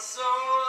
so